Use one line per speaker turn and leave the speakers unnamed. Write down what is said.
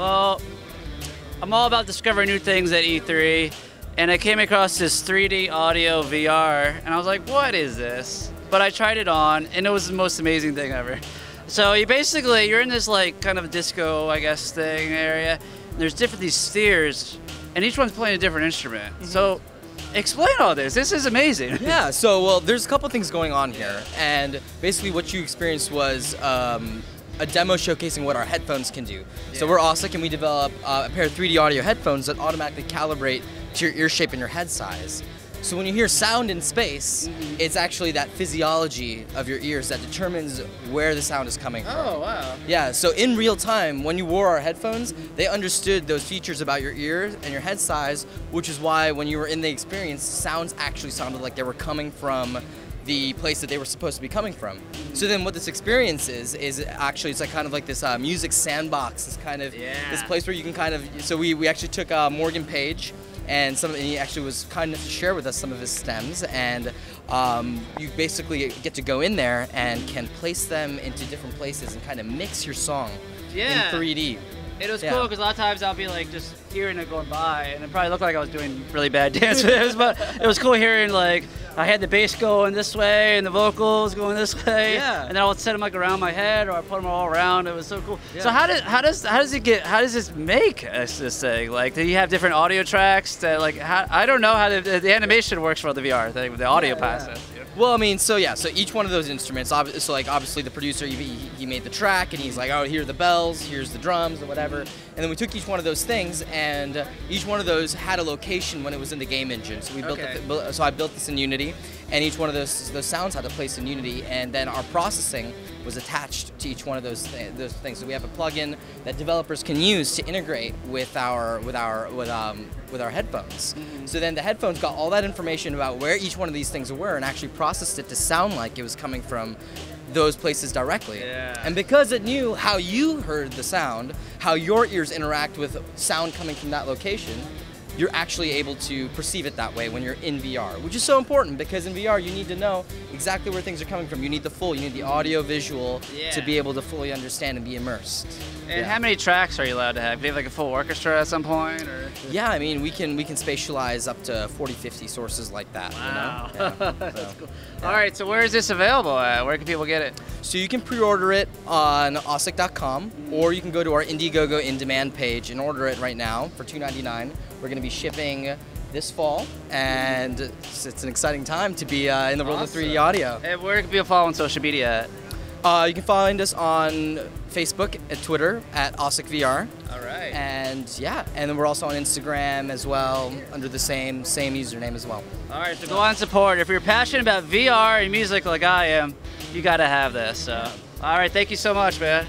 I'm all about discovering new things at E3, and I came across this 3D audio VR, and I was like, what is this? But I tried it on, and it was the most amazing thing ever. So you basically you're in this like kind of disco, I guess, thing area. And there's different these spheres, and each one's playing a different instrument. So explain all this. This is amazing.
Yeah, so well, there's a couple things going on here, and basically what you experienced was um, a demo showcasing what our headphones can do. So we're Ossic, and we develop uh, a pair of 3D audio headphones that automatically calibrate to your ear shape and your head size. So when you hear sound in space, it's actually that physiology of your ears that determines where the sound is coming from.
Oh wow.
Yeah, so in real time, when you wore our headphones, they understood those features about your ears and your head size, which is why when you were in the experience, sounds actually sounded like they were coming from the place that they were supposed to be coming from. So then what this experience is, is actually, it's like kind of like this uh, music sandbox, this kind of,
yeah.
this place where you can kind of, so we, we actually took uh, Morgan Page, and some and he actually was kind enough to share with us some of his stems and um, you basically get to go in there and can place them into different places and kind of mix your song
Yeah.
in 3D.
It was
Yeah.
cool because a lot of times I'll be like just hearing it going by, and it probably looked like I was doing really bad dance moves, but it was cool hearing like I had the bass going this way and the vocals going this way,
Yeah.
and then I would set them like around my head or I put them all around. It was so cool. So how does how does how does it get how does this make this, this thing? Like, do you have different audio tracks that like how, I don't know how the, the animation works for the VR thing with the audio
Yeah, yeah. Well, I mean, so yeah, so each one of those instruments, so like obviously the producer, he, he he made the track and he's like, oh, here are the bells, here's the drums or whatever. And then we took each one of those things and uh, each one of those had a location when it was in the game engine. So we built,
Okay.
the, so I built this in Unity and each one of those those sounds had a place in Unity and then our processing was attached to each one of those th- those things. So we have a plugin that developers can use to integrate with our with our with um with our headphones. So then the headphones got all that information about where each one of these things were and actually processed it to sound like it was coming from those places directly.
Yeah.
And because it knew how you heard the sound, how your ears interact with sound coming from that location, you're actually able to perceive it that way when you're in VR, which is so important because in VR you need to know exactly where things are coming from. You need the full, you need the audio visual to be able to fully understand and be immersed.
And
Yeah.
how many tracks are you allowed to have? Do you have like a full orchestra at some point, or?
Yeah, I mean, we can we can spatialize up to 40, 50 sources like that.
Wow.
You know? Yeah,
That's
so.
cool. All right, so where is this available at? Where can people get it?
So you can pre-order it on Ossic.com, or you can go to our Indiegogo in-demand page and order it right now for $2.99. We're going to be shipping this fall, and it's, it's an exciting time to be uh, in the world of 3D audio.
And where can people follow on social media?
Uh, you can find us on Facebook and Twitter at OssicVR.
All right.
And yeah, and then we're also on Instagram as well under the same same username as well.
All right, so go on support. If you're passionate about VR and music like I am, you got to have this. So, all right, thank you so much, man.